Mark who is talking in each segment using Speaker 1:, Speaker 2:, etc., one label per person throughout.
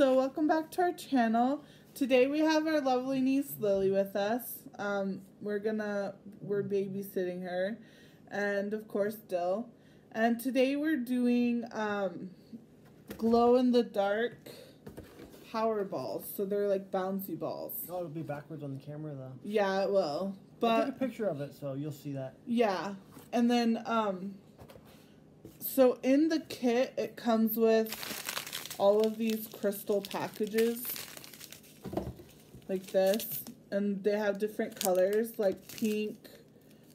Speaker 1: So welcome back to our channel. Today we have our lovely niece Lily with us. Um, we're gonna, we're babysitting her and of course Dill. And today we're doing um, glow in the dark power balls. So they're like bouncy balls.
Speaker 2: Oh, it'll be backwards on the camera though.
Speaker 1: Yeah, it will.
Speaker 2: But I'll take a picture of it so you'll see that.
Speaker 1: yeah, and then um, so in the kit it comes with all of these crystal packages like this and they have different colors like pink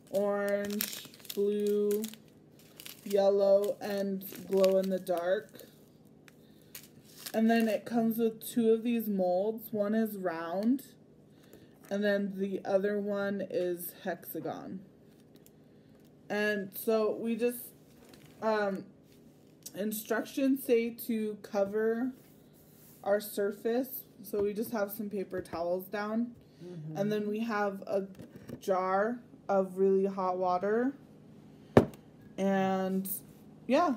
Speaker 1: orange blue yellow and glow in the dark and then it comes with two of these molds one is round and then the other one is hexagon and so we just um, instructions say to cover our surface. So we just have some paper towels down.
Speaker 2: Mm-hmm.
Speaker 1: And then we have a jar of really hot water. And yeah,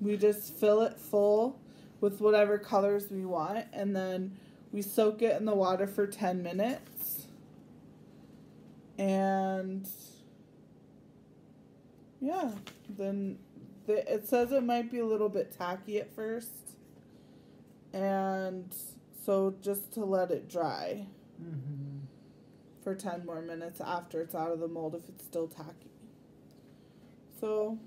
Speaker 1: we just fill it full with whatever colors we want. And then we soak it in the water for 10 minutes. And yeah, then the, it says it might be a little bit tacky at first. And so just to let it dry
Speaker 2: Mm-hmm.
Speaker 1: for 10 more minutes after it's out of the mold if it's still tacky. So,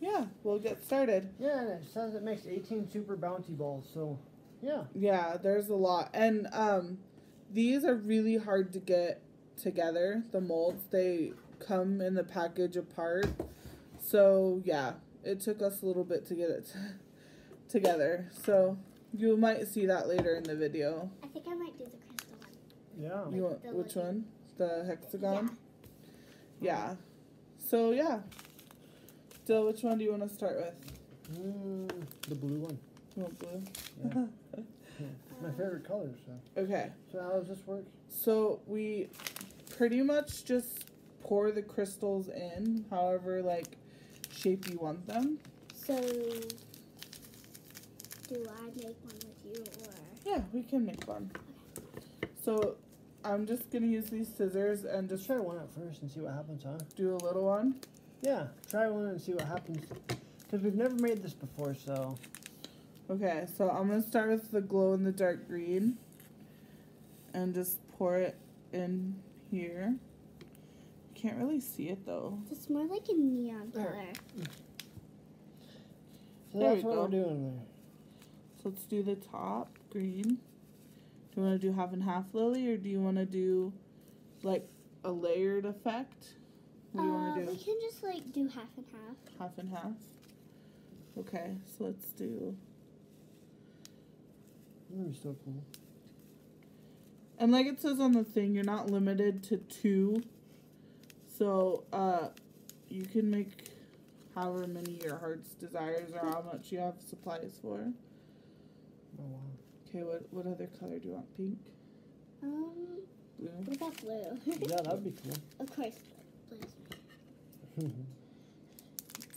Speaker 1: yeah, we'll get started.
Speaker 2: Yeah, and it says it makes 18 super bouncy balls. So, yeah.
Speaker 1: Yeah, there's a lot. And um these are really hard to get together, the molds. They come in the package apart. So, yeah, it took us a little bit to get it together. So, you might see that later in the video.
Speaker 3: I think I might do the crystal one.
Speaker 2: Yeah.
Speaker 1: You want which one? The hexagon? Yeah. So yeah. Dill, which one do you want to start with?
Speaker 2: Mm, the blue one.
Speaker 1: You want blue?
Speaker 2: Yeah. yeah. My favorite color. So.
Speaker 1: Okay.
Speaker 2: So how does this work?
Speaker 1: So we pretty much just pour the crystals in, however like shape you want them.
Speaker 3: So, do I make one with you or?
Speaker 1: Yeah, we can make one. So I'm just gonna use these scissors and
Speaker 2: Just
Speaker 1: just
Speaker 2: try one at first and see what happens, huh?
Speaker 1: do a little one.
Speaker 2: Yeah. Try one and see what happens. Because we've never made this before, so.
Speaker 1: Okay, so I'm gonna start with the glow in the dark green and just pour it in here. You can't really see it though.
Speaker 3: It's more like a neon
Speaker 2: There.
Speaker 3: color.
Speaker 2: So
Speaker 1: There
Speaker 2: that's
Speaker 1: we
Speaker 2: what
Speaker 1: go.
Speaker 2: we're doing there.
Speaker 1: So let's do the top green. Do you want to do half and half, Lily, or do you want to do like a layered effect? What do you
Speaker 3: uh,
Speaker 1: want to
Speaker 3: we can just like do half and half.
Speaker 1: Half and half. Okay, so let's do.
Speaker 2: That'd be so cool.
Speaker 1: And like it says on the thing, you're not limited to two. So, uh, you can make however many your heart's desires or how much you have supplies for.
Speaker 2: Oh wow.
Speaker 1: Okay, what what other color do you want? Pink,
Speaker 3: Um,
Speaker 1: blue.
Speaker 3: what about blue?
Speaker 2: Yeah, that'd be cool.
Speaker 3: of course, blue.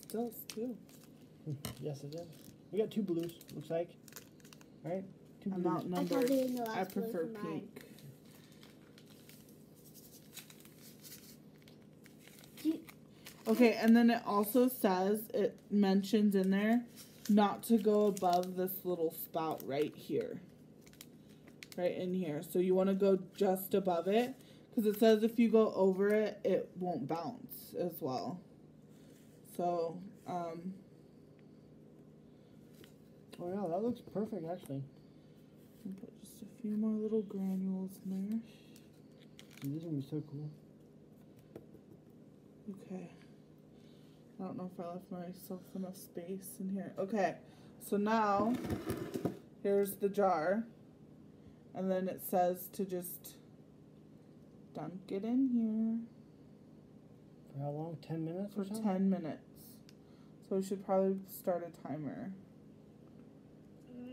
Speaker 1: Still, it's blue.
Speaker 2: yes, it is. We got two blues. Looks like. Right. Two
Speaker 1: I'm
Speaker 2: blues.
Speaker 1: not
Speaker 3: I thought
Speaker 1: numbered.
Speaker 3: the last
Speaker 1: I prefer
Speaker 3: for mine.
Speaker 1: pink. Okay, and then it also says it mentions in there not to go above this little spout right here. Right in here. So you want to go just above it because it says if you go over it, it won't bounce as well. So, um,
Speaker 2: Oh yeah, that looks perfect actually.
Speaker 1: Put just a few more little granules in there.
Speaker 2: Dude, this is gonna be so cool.
Speaker 1: Okay. I don't know if I left myself enough space in here. Okay. So now here's the jar. And then it says to just dunk it in here
Speaker 2: For how long? Ten minutes
Speaker 1: for
Speaker 2: or something?
Speaker 1: 10 minutes. So we should probably start a timer.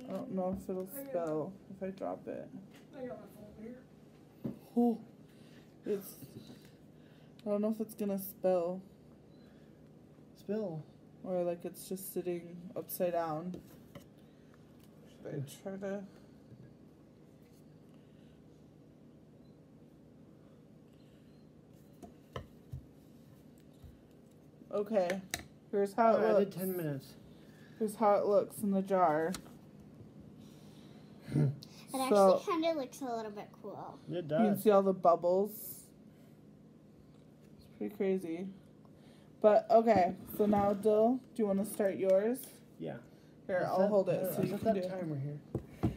Speaker 1: I don't know if it'll spill if I drop it.
Speaker 2: I got my phone here.
Speaker 1: Oh, it's. I don't know if it's gonna spill.
Speaker 2: Spill.
Speaker 1: Or like it's just sitting upside down. Should I try to Okay. Here's how it
Speaker 2: Alright, I did
Speaker 1: looks.
Speaker 2: ten minutes.
Speaker 1: Here's how it looks in the jar.
Speaker 3: It
Speaker 1: So
Speaker 3: actually kind of looks a little bit cool.
Speaker 2: It does.
Speaker 1: you can see all the bubbles. It's pretty crazy. But okay, so now Dill, do you want to start yours?
Speaker 2: Yeah.
Speaker 1: Here,
Speaker 2: I
Speaker 1: I'll
Speaker 2: set-
Speaker 1: hold it
Speaker 2: uh,
Speaker 1: so you
Speaker 2: set
Speaker 1: can
Speaker 2: that
Speaker 1: do.
Speaker 2: timer here.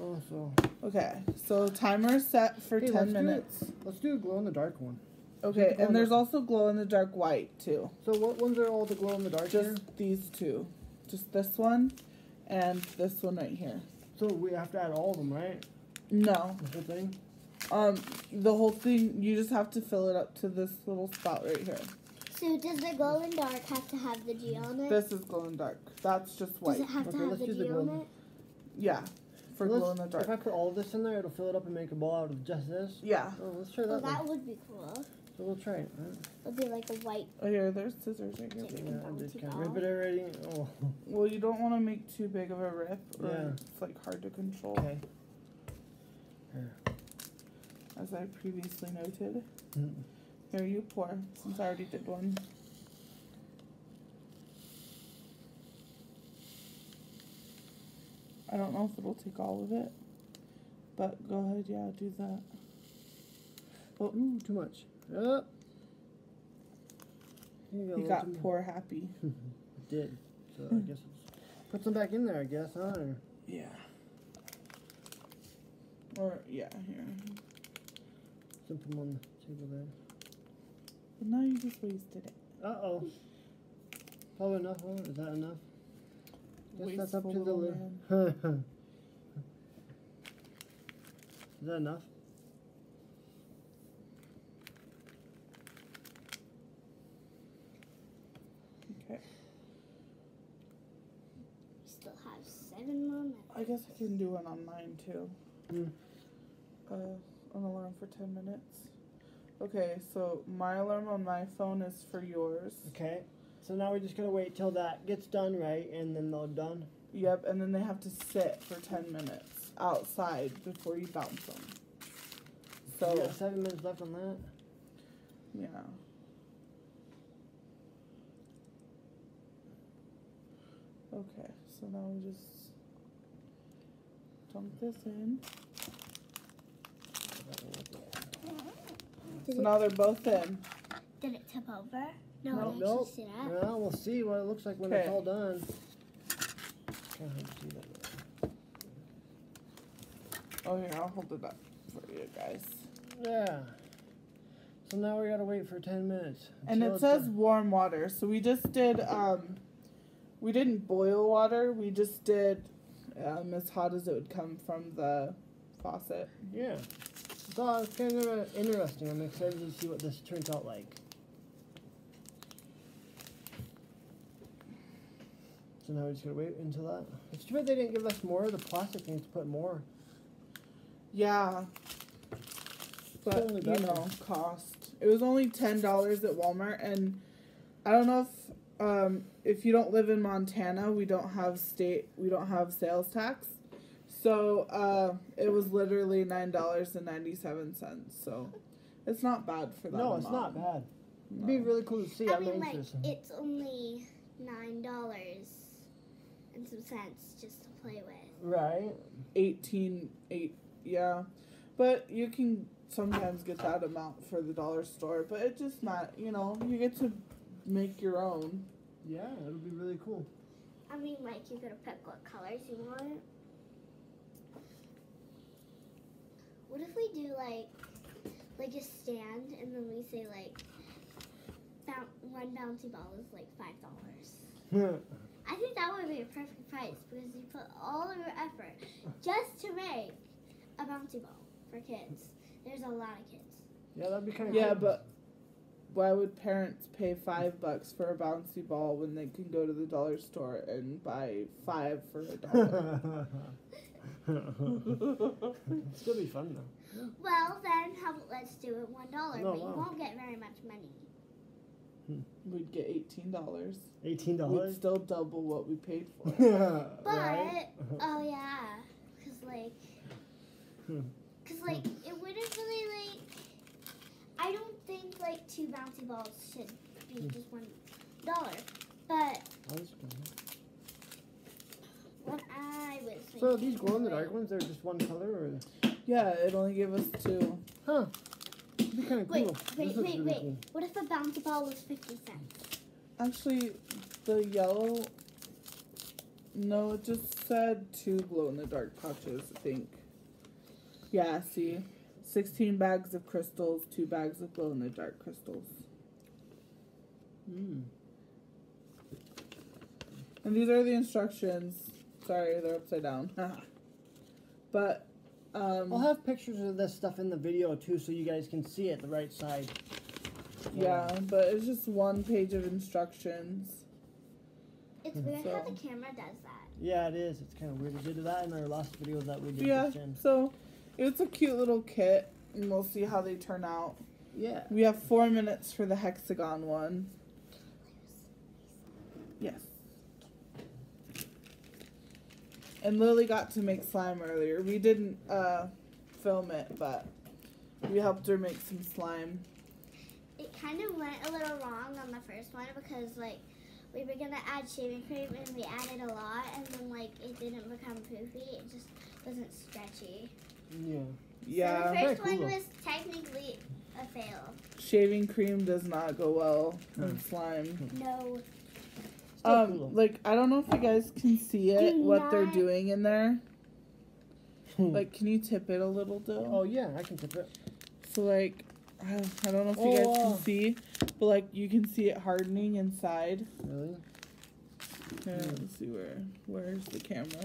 Speaker 2: Oh, so
Speaker 1: Okay, so timer set for
Speaker 2: Hey, let's
Speaker 1: ten
Speaker 2: do
Speaker 1: minutes.
Speaker 2: let's do a glow in the dark one.
Speaker 1: Okay, and there's also glow in the dark white too.
Speaker 2: So what ones are all the glow in the dark here?
Speaker 1: Just these two, just this one, and this one right here.
Speaker 2: So we have to add all of them, right?
Speaker 1: No,
Speaker 2: The whole thing.
Speaker 1: um, the whole thing. You just have to fill it up to this little spot right here.
Speaker 3: So does the glow in dark have to have the G on it?
Speaker 1: This is glow in dark. That's just white.
Speaker 3: does
Speaker 1: white.
Speaker 3: it have
Speaker 2: Okay,
Speaker 3: to have the
Speaker 2: do the
Speaker 3: G on it?
Speaker 1: Yeah, for
Speaker 2: Well,
Speaker 1: glow in
Speaker 2: let's-
Speaker 1: the
Speaker 2: If I put all this in there, it'll fill it up and make a ball out of just this.
Speaker 1: Yeah.
Speaker 2: Oh, let's try that.
Speaker 3: Well,
Speaker 2: that.
Speaker 3: that
Speaker 2: one.
Speaker 3: would be cool.
Speaker 2: So we'll try it. Right?
Speaker 3: It'll be like a white.
Speaker 1: Oh, yeah, there's scissors right here.
Speaker 2: Yeah, I
Speaker 3: bouncy
Speaker 2: did kind
Speaker 3: ball.
Speaker 2: of rip it already. Oh,
Speaker 1: Well, you don't want to make too big of a rip, or
Speaker 2: Yeah.
Speaker 1: it's like hard to control,
Speaker 2: okay. Here.
Speaker 1: as I previously noted.
Speaker 2: Mm.
Speaker 1: Here, you pour, since I already did one. I don't know if it'll take all of it, but go ahead, yeah, do that.
Speaker 2: Oh, ooh, too much. Up. Here you.
Speaker 1: You got
Speaker 2: little too
Speaker 1: pour happy.
Speaker 2: much. Did. So I guess it's put some back in there. I guess, huh? Or,
Speaker 1: Yeah. Or yeah, here.
Speaker 2: Dump them on the table there.
Speaker 1: But now you just wasted it.
Speaker 2: Uh oh. Probably enough, huh? Is that enough? Guess that's up to
Speaker 1: Wasteful
Speaker 2: the
Speaker 1: little
Speaker 2: lid. Is that enough?
Speaker 1: Okay.
Speaker 3: We still have seven more minutes.
Speaker 1: I guess I can do one on mine too.
Speaker 2: Hmm.
Speaker 1: Uh, an alarm for ten minutes. Okay, so my alarm on my phone is for yours.
Speaker 2: Okay. So now we're just gonna wait till that gets done, right? And then they're done.
Speaker 1: Yep, and then they have to sit for ten minutes outside before you bounce them. So
Speaker 2: got seven minutes left on that.
Speaker 1: yeah. Okay, so now we just dump this in.
Speaker 3: Did,
Speaker 1: So now they're both in.
Speaker 3: did it tip over? No,
Speaker 1: Nope.
Speaker 3: it
Speaker 2: Nope.
Speaker 3: actually sit up.
Speaker 2: Well, we'll see what it looks like when it's all done. Can't hard see that.
Speaker 1: Oh here, I'll hold it up for you guys.
Speaker 2: Yeah. So now we gotta wait for ten minutes.
Speaker 1: And it says
Speaker 2: done.
Speaker 1: warm water. So we just did um we didn't boil water, we just did um as hot as it would come from the faucet.
Speaker 2: Yeah. So it's kind of uh, interesting. I'm excited to see what this turns out like. So now we're just gonna wait until that. It's too bad they didn't give us more of the plastic things to put more.
Speaker 1: Yeah. But
Speaker 2: Only
Speaker 1: you know, cost. It was only ten dollars at Walmart and I don't know if um if you don't live in Montana, we don't have state we don't have sales tax. So uh it was literally nine dollars and ninety seven cents. So it's not bad for that.
Speaker 2: no, it's not
Speaker 1: amount.
Speaker 2: bad. It'd
Speaker 1: No.
Speaker 2: be really cool to see.
Speaker 3: I
Speaker 2: I'm
Speaker 3: mean, like, it's only nine dollars and some cents just to play with.
Speaker 2: Right.
Speaker 1: 18 8 yeah but you can sometimes get that amount for the dollar store but it just not you know you get to make your own
Speaker 2: Yeah, it'll be really cool.
Speaker 3: I mean, like, you gotta pick what colors you want. What if we do like, like a stand, and then we say like, one bouncy ball is like five dollars. I think that would be a perfect price because you put all of your effort just to make a bouncy ball for kids. There's a lot of kids.
Speaker 2: yeah, that'd be kind of
Speaker 1: yeah
Speaker 2: cool.
Speaker 1: but why would parents pay five bucks for a bouncy ball when they can go to the dollar store and buy five for a dollar
Speaker 2: it's gonna be fun though.
Speaker 3: Well, then how about let's do it one dollar,
Speaker 2: No,
Speaker 3: but you
Speaker 2: wow.
Speaker 3: won't get very much money.
Speaker 1: we'd get eighteen dollars
Speaker 2: Eighteen
Speaker 1: we'd
Speaker 2: dollars.
Speaker 1: still double what we paid for yeah.
Speaker 3: But
Speaker 2: right?
Speaker 3: oh yeah, cause like,
Speaker 2: Hmm.
Speaker 3: cause like it wouldn't really like. I don't think like two bouncy balls should be
Speaker 2: Hmm.
Speaker 3: just one. But
Speaker 2: that's good.
Speaker 3: when I was
Speaker 2: So
Speaker 3: thinking,
Speaker 2: these glow in the dark ones, they're just one color, or
Speaker 1: Yeah, it only gave us two.
Speaker 2: huh? It'd be kind of cool.
Speaker 3: Wait,
Speaker 2: This
Speaker 3: wait, wait,
Speaker 2: really
Speaker 3: wait.
Speaker 2: cool.
Speaker 3: What if a bouncy ball was fifty cents?
Speaker 1: Actually, the yellow. No, it just said two glow in the dark pouches, I think. Yeah, see? 16 bags of crystals, two bags of glow in the dark crystals.
Speaker 2: Mm.
Speaker 1: And these are the instructions. Sorry, they're upside down. but, um,
Speaker 2: I'll have pictures of this stuff in the video too, so you guys can see it the right side.
Speaker 1: yeah, but it's just one page of instructions.
Speaker 3: It's weird how the camera does that.
Speaker 2: Yeah, it is. It's kind of weird. We did that in our last video that we did.
Speaker 1: Yeah, so it's a cute little kit, and we'll see how they turn out.
Speaker 2: Yeah.
Speaker 1: We have four minutes for the hexagon one. Yes. And Lily got to make slime earlier. We didn't uh, film it, but we helped her make some slime.
Speaker 3: It kind of went a little wrong on the first one because like we were gonna add shaving cream and we added a lot and then like it didn't become poofy. It just wasn't stretchy.
Speaker 2: Yeah.
Speaker 1: Yeah,
Speaker 3: So the first
Speaker 2: cool,
Speaker 3: one
Speaker 2: though.
Speaker 3: was technically a fail.
Speaker 1: shaving cream does not go well in
Speaker 2: Hmm.
Speaker 1: slime.
Speaker 3: No.
Speaker 2: Still
Speaker 1: Um,
Speaker 2: cool.
Speaker 1: like I don't know if you guys can see it,
Speaker 3: Do
Speaker 1: what they're doing in there.
Speaker 2: though.
Speaker 1: Like, can you tip it a little, Dill?
Speaker 2: oh yeah, I can tip it.
Speaker 1: So like, I I don't know if you
Speaker 2: Oh,
Speaker 1: guys
Speaker 2: wow.
Speaker 1: can see, but like you can see it hardening inside.
Speaker 2: Really?
Speaker 1: Here,
Speaker 2: Hmm.
Speaker 1: let's see where where's the camera?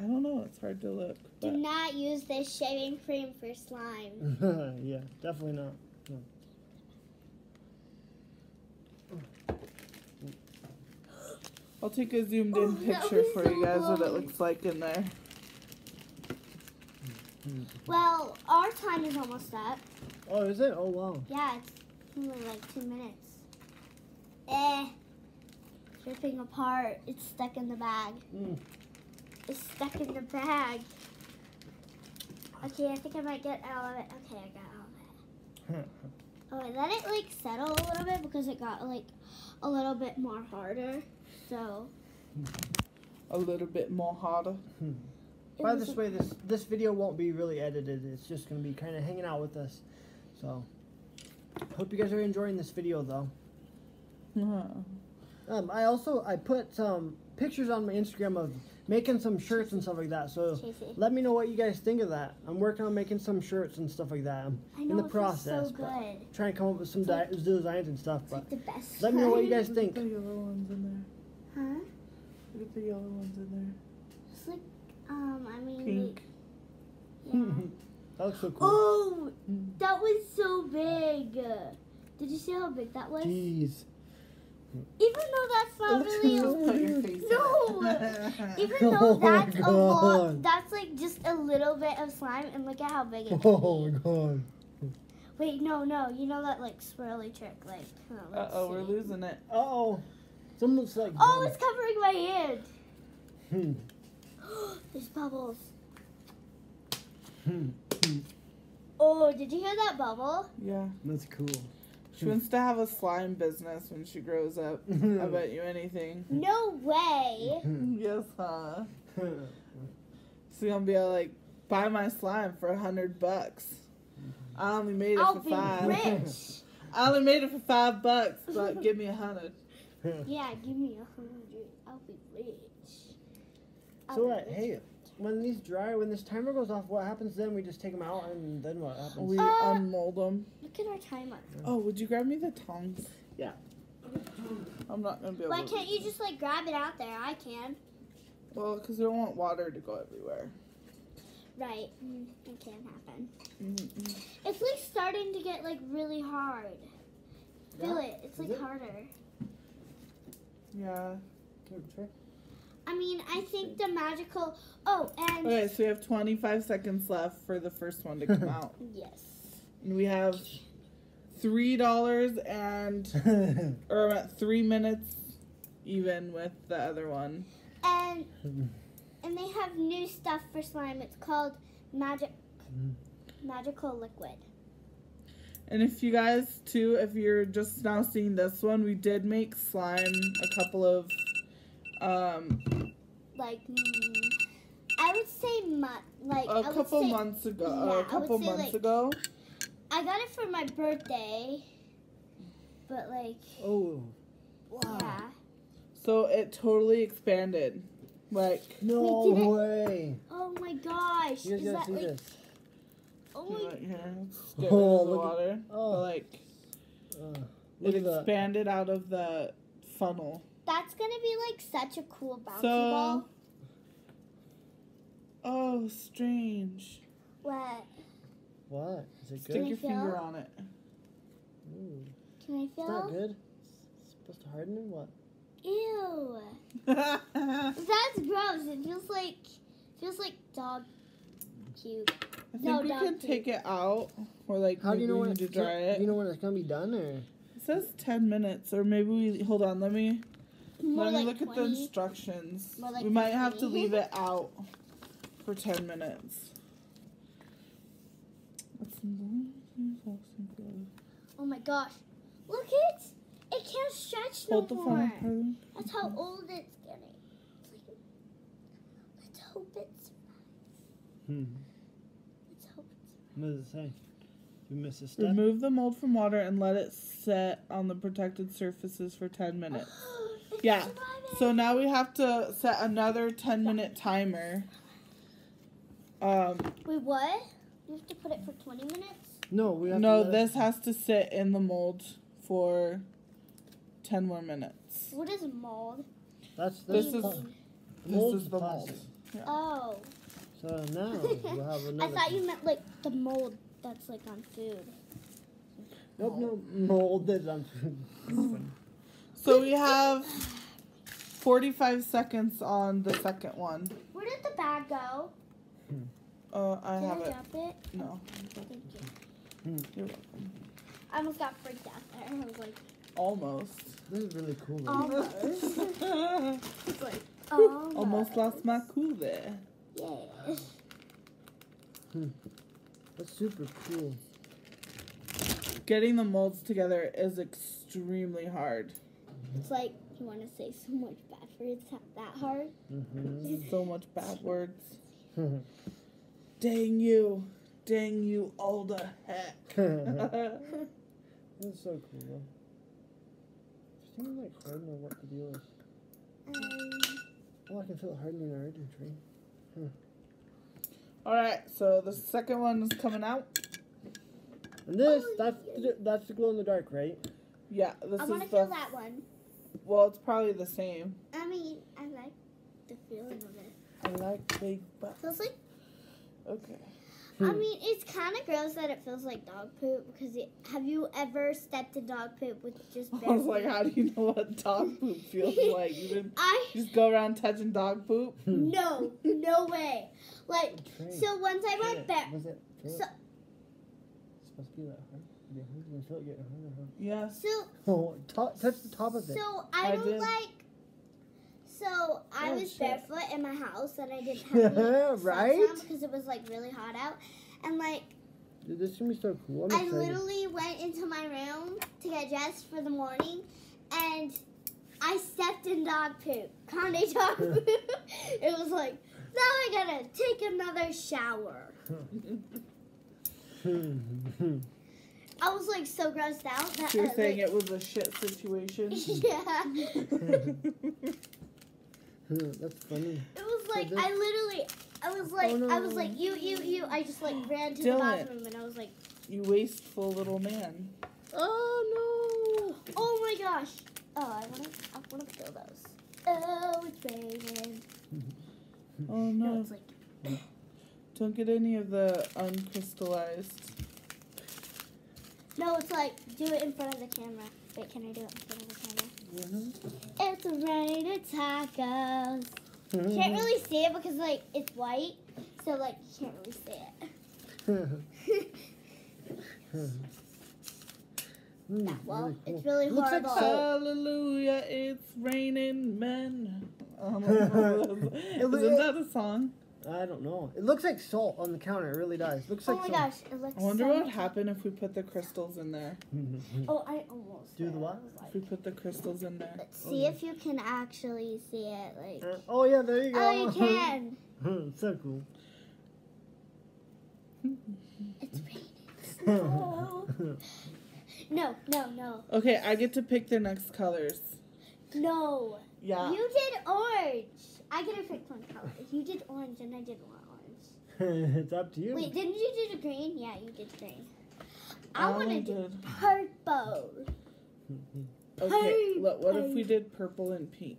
Speaker 1: I don't know. It's hard to look.
Speaker 3: Do not use this shaving cream for slime.
Speaker 2: yeah, definitely not.
Speaker 1: I'll take a zoomed in
Speaker 3: Oh,
Speaker 1: picture for
Speaker 3: so
Speaker 1: you guys what it looks like in there.
Speaker 3: Well, our time is almost up.
Speaker 2: Oh, is it? Oh wow.
Speaker 3: Yeah, it's only like two minutes. Eh. Ripping apart. It's stuck in the bag.
Speaker 2: Mm.
Speaker 3: It's stuck in the bag. Okay, I think I might get out of it. Okay, I got out of it. Hmm. Oh, I let it like settle a little bit because it got like a little bit more harder. So
Speaker 1: A little bit more harder. Hmm.
Speaker 3: it
Speaker 2: By
Speaker 3: was-
Speaker 2: this way, this this video won't be really edited. It's just gonna be kind of hanging out with us. So, hope you guys are enjoying this video though. Hmm. Um, I also I put some pictures on my Instagram of making some shirts and stuff like that. So let me know what you guys think of that. I'm working on making some shirts and stuff like that. I'm
Speaker 3: I
Speaker 2: in the process,
Speaker 3: so
Speaker 2: but trying to come up with some
Speaker 3: like-
Speaker 2: di- designs and stuff. But
Speaker 3: like the best.
Speaker 2: let me know what you guys think.
Speaker 1: Look at the yellow ones in there.
Speaker 3: Huh?
Speaker 1: Look at the yellow ones in there.
Speaker 3: It's like um. I mean.
Speaker 1: Pink.
Speaker 3: Like, yeah.
Speaker 2: that looks so cool.
Speaker 3: Oh, that was so big. Did you see how big that was?
Speaker 2: Jeez.
Speaker 3: Even though that's not really a
Speaker 1: put your face
Speaker 3: No. Even
Speaker 2: Oh
Speaker 3: though
Speaker 2: my
Speaker 3: that's a lot, that's like just a little bit of slime, and look at how big it
Speaker 2: Oh my god.
Speaker 3: Wait, no, no, you know that like swirly trick, like. Oh,
Speaker 1: Uh
Speaker 3: let's
Speaker 1: oh, we're losing it.
Speaker 2: Uh oh. It's almost like.
Speaker 3: Oh, it's covering my hand.
Speaker 2: Hmm.
Speaker 3: There's bubbles.
Speaker 2: Hmm. Hmm.
Speaker 3: Oh, did you hear that bubble?
Speaker 1: Yeah.
Speaker 2: That's cool.
Speaker 1: She wants to have a slime business when she grows up. I bet you anything.
Speaker 3: No way.
Speaker 1: yes, huh? So you'll be able, like, buy my slime for a hundred bucks. I only made it
Speaker 3: I'll
Speaker 1: for
Speaker 3: be
Speaker 1: five.
Speaker 3: rich.
Speaker 1: I only made it for five bucks, but give me a hundred.
Speaker 3: Yeah, give me a hundred. I'll be rich. I'll
Speaker 2: so
Speaker 3: be
Speaker 2: what?
Speaker 3: rich.
Speaker 2: Hey, when these dry, when this timer goes off, what happens then? We just take them out, and then what happens?
Speaker 1: We
Speaker 3: Uh,
Speaker 1: unmold them.
Speaker 3: Look at our timer.
Speaker 1: Oh, would you grab me the tongs?
Speaker 2: Yeah.
Speaker 1: I'm not gonna be able
Speaker 3: Why
Speaker 1: to.
Speaker 3: can't you just like grab it out there? I can.
Speaker 1: Well, because we don't want water to go everywhere.
Speaker 3: Right. Mm, it can happen.
Speaker 1: Mm-mm.
Speaker 3: It's like starting to get like really hard. Feel it. It's
Speaker 2: Is
Speaker 3: like
Speaker 2: it?
Speaker 3: harder.
Speaker 1: Yeah.
Speaker 2: Here, try.
Speaker 3: I mean, I think the magical. Oh, and
Speaker 1: Okay, so we have 25 seconds left for the first one to come out.
Speaker 3: yes.
Speaker 1: And we have three dollars and or about three minutes even with the other one.
Speaker 3: And and they have new stuff for slime. It's called magic magical liquid.
Speaker 1: And if you guys too, if you're just now seeing this one, we did make slime a couple of um
Speaker 3: Like, mm, I would say month. Like
Speaker 1: a
Speaker 3: I
Speaker 1: couple
Speaker 3: say,
Speaker 1: months ago.
Speaker 3: yeah, I
Speaker 1: a
Speaker 3: would
Speaker 1: couple months
Speaker 3: like-
Speaker 1: ago.
Speaker 3: I got it for my birthday, but like,
Speaker 2: Oh, wow.
Speaker 3: yeah.
Speaker 1: So it totally expanded. Like
Speaker 2: No
Speaker 3: We did it.
Speaker 2: way.
Speaker 3: Oh my gosh!
Speaker 2: You guys
Speaker 3: Is
Speaker 2: gotta
Speaker 3: that
Speaker 2: see
Speaker 3: like?
Speaker 2: this.
Speaker 3: Oh
Speaker 1: you
Speaker 3: my.
Speaker 1: know, here, get
Speaker 2: Oh,
Speaker 1: the
Speaker 2: look at-
Speaker 1: water.
Speaker 2: oh.
Speaker 1: But, like
Speaker 2: Uh,
Speaker 1: it
Speaker 2: look at that.
Speaker 1: expanded out of the funnel.
Speaker 3: That's gonna be like such a cool bouncy
Speaker 1: So
Speaker 3: ball.
Speaker 1: Oh, strange.
Speaker 3: What?
Speaker 2: What? Is it
Speaker 1: Stick
Speaker 2: good?
Speaker 3: I
Speaker 1: your
Speaker 3: feel?
Speaker 1: finger on it.
Speaker 2: Ooh.
Speaker 3: Can I
Speaker 2: It's not
Speaker 3: feel?
Speaker 2: good. It's supposed to harden or what?
Speaker 3: Ew. That's gross. It feels like feels like dog puke.
Speaker 1: think
Speaker 3: No,
Speaker 1: we
Speaker 3: don't
Speaker 1: can
Speaker 3: do
Speaker 1: take it out, or like
Speaker 2: How do you know
Speaker 1: we
Speaker 2: when
Speaker 1: need to dry it.
Speaker 2: Do you know when it's gonna be done or?
Speaker 1: It says ten minutes, or maybe we hold on. Let me
Speaker 3: More
Speaker 1: let me
Speaker 3: like
Speaker 1: look at the instructions.
Speaker 3: Like
Speaker 1: we might have to leave it out for ten minutes.
Speaker 3: Oh my gosh! Look it! It can't stretch no
Speaker 1: the
Speaker 3: more.
Speaker 1: Harlan.
Speaker 3: That's how old it's getting. It's like, let's hope it's.
Speaker 2: Hmm.
Speaker 3: Let's hope it's.
Speaker 2: What does it say? You miss a step.
Speaker 1: Remove the mold from water and let it set on the protected surfaces for ten minutes.
Speaker 3: It's
Speaker 1: Yeah. So now we have to set another ten minute timer. Um,
Speaker 3: Wait, what? You have to put it for 20 minutes?
Speaker 2: No, we have
Speaker 1: no,
Speaker 2: to let
Speaker 1: this has to sit in the mold for ten more minutes.
Speaker 3: What is mold?
Speaker 2: That's
Speaker 1: This
Speaker 2: this
Speaker 1: is-
Speaker 2: pla-
Speaker 1: This
Speaker 2: mold
Speaker 1: is the mold.
Speaker 2: plastic.
Speaker 3: Oh.
Speaker 2: So now we'll have
Speaker 3: I thought you meant like the mold that's like on food.
Speaker 2: Nope, no mold that's on food.
Speaker 1: So we have forty-five seconds on the second one.
Speaker 3: Where did the bag go? Hmm.
Speaker 1: Uh, I
Speaker 3: Did
Speaker 1: have
Speaker 3: I
Speaker 1: it.
Speaker 3: drop it?
Speaker 1: No,
Speaker 3: Thank you. Hmm.
Speaker 1: you're welcome.
Speaker 3: I almost got freaked out there. I was like,
Speaker 1: Almost.
Speaker 2: This is really cool.
Speaker 3: almost. it's like, almost.
Speaker 1: Almost lost my cool there.
Speaker 3: Yeah. Hmm.
Speaker 2: That's super cool.
Speaker 1: Getting the molds together is extremely hard.
Speaker 3: It's like, you want to say so much bad for it? It's not that hard.
Speaker 2: Mm-hmm.
Speaker 1: So much bad words. Dang you. Dang you all the heck.
Speaker 2: That's so cool. Though. Just seems like hard to know what the deal is.
Speaker 3: Um,
Speaker 2: Oh, I can feel it hardening already, Tree.
Speaker 1: Alright, so the second one is coming out.
Speaker 2: And this,
Speaker 3: Oh,
Speaker 2: that's the, that's the glow in the dark, right?
Speaker 1: Yeah, this
Speaker 3: I
Speaker 1: is I
Speaker 3: want to
Speaker 1: the.
Speaker 3: feel that one.
Speaker 1: Well, it's probably the same.
Speaker 3: I mean, I like the feeling of it.
Speaker 1: I like big butts.
Speaker 3: Feels like
Speaker 1: Okay.
Speaker 3: I
Speaker 2: Hmm.
Speaker 3: mean, it's kind of gross that it feels like dog poop because it, have you ever stepped in dog poop with just
Speaker 1: I was like, how do you know what dog poop feels like? You didn't
Speaker 3: I
Speaker 1: just go around touching dog poop?
Speaker 3: no, no way. Like, so once I went
Speaker 2: it.
Speaker 3: back,
Speaker 2: Was it? Feel
Speaker 3: so.
Speaker 2: It's supposed to be that Yeah, can feel it.
Speaker 1: Yes.
Speaker 3: so
Speaker 2: Oh, touch the top of it.
Speaker 3: so I
Speaker 1: I
Speaker 3: don't
Speaker 1: did.
Speaker 3: like. So I
Speaker 1: Oh,
Speaker 3: was
Speaker 1: shit.
Speaker 3: barefoot in my house and I didn't have
Speaker 2: Right?
Speaker 3: because it was like really hot out, and like
Speaker 2: Dude, this is gonna be so cool.
Speaker 3: I literally went into my room to get dressed for the morning, and I stepped in dog poop. Conde dog poop. it was like, now I gotta take another shower. Hmm. I was like so grossed out that
Speaker 1: you're
Speaker 3: uh,
Speaker 1: saying
Speaker 3: like,
Speaker 1: it was a shit situation?
Speaker 3: yeah.
Speaker 2: That's funny.
Speaker 3: It was like
Speaker 2: this-
Speaker 3: I literally, I was like,
Speaker 2: Oh,
Speaker 3: I was like, you, you, you. I just like ran to
Speaker 1: Dylan.
Speaker 3: the bathroom and I was like,
Speaker 1: you wasteful little man.
Speaker 2: Oh no!
Speaker 3: oh my gosh. Oh, I wanna, I wanna feel those. Oh, it's raining.
Speaker 1: Oh
Speaker 3: No,
Speaker 1: no.
Speaker 3: it's like.
Speaker 1: Don't get any of the uncrystallized.
Speaker 3: No, it's like do it in front of the camera. Wait, can I do it in front of the camera?
Speaker 2: Mhm.
Speaker 3: It's raining tacos.
Speaker 2: Mm-hmm.
Speaker 3: Can't really see it because like it's white, so like you can't really see it.
Speaker 2: Mm,
Speaker 3: Yeah, well,
Speaker 2: really
Speaker 3: it's
Speaker 2: cool.
Speaker 3: really
Speaker 2: Looks like
Speaker 3: horrible.
Speaker 1: Hallelujah, it's raining men. I don't know what that is. Isn't that a song?
Speaker 2: I don't know. It looks like salt on the counter. It really does. looks
Speaker 3: Oh
Speaker 2: like
Speaker 3: my
Speaker 2: salt.
Speaker 3: gosh, it looks
Speaker 1: I wonder
Speaker 3: so
Speaker 1: what would happen if we put the crystals in there.
Speaker 3: Oh, I almost.
Speaker 2: Do the
Speaker 3: did.
Speaker 2: what?
Speaker 3: I
Speaker 1: If we put the crystals in there.
Speaker 3: Let's
Speaker 2: Oh,
Speaker 3: see
Speaker 2: yeah.
Speaker 3: if you can actually see it. Like,
Speaker 2: Uh, oh yeah, there you go.
Speaker 3: oh, you can.
Speaker 2: so cool.
Speaker 3: It's painted. No, no, no, no.
Speaker 1: Okay, I get to pick the next colors.
Speaker 3: No.
Speaker 1: Yeah.
Speaker 3: You did orange. I get to pick one color. You did orange, and I did one orange.
Speaker 2: it's up to you.
Speaker 3: Wait, didn't you do the green? Yeah, you did green. I um,
Speaker 1: I
Speaker 3: want to do purple.
Speaker 1: Okay, look, what if we did purple and pink?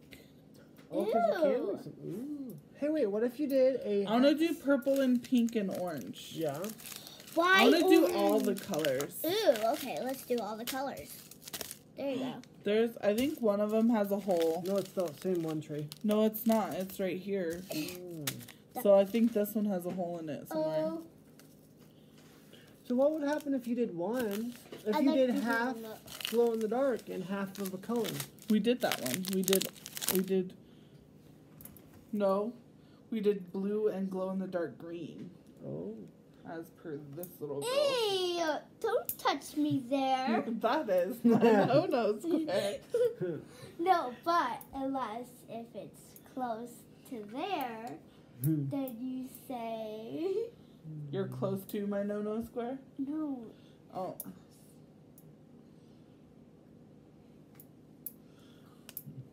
Speaker 2: oh, 'cause you can
Speaker 3: Ew.
Speaker 2: mix. Ooh. Hey, wait. What if you did a?
Speaker 1: I want to do purple and pink and orange.
Speaker 2: Yeah.
Speaker 3: Why?
Speaker 1: I want to do all the colors.
Speaker 3: Ooh, okay, let's do all the colors. There you go.
Speaker 1: There's, I think one of them has a hole.
Speaker 2: No, it's the same one tray.
Speaker 1: No, it's not. It's right here.
Speaker 2: Mm.
Speaker 1: So I think this one has a hole in it somewhere.
Speaker 3: Oh,
Speaker 2: So what would happen if you did one? If
Speaker 3: I
Speaker 2: you
Speaker 3: like
Speaker 2: did half glow in the dark and half of a color?
Speaker 1: We did that one. We did, we did. No, we did blue and glow in the dark green,
Speaker 2: Oh.
Speaker 1: As per this little girl.
Speaker 3: Hey, uh, don't touch me there.
Speaker 1: that is no no square.
Speaker 3: no, but unless if it's close to there, hmm. then you say
Speaker 1: You're close to my no no square.
Speaker 3: no.
Speaker 1: Oh,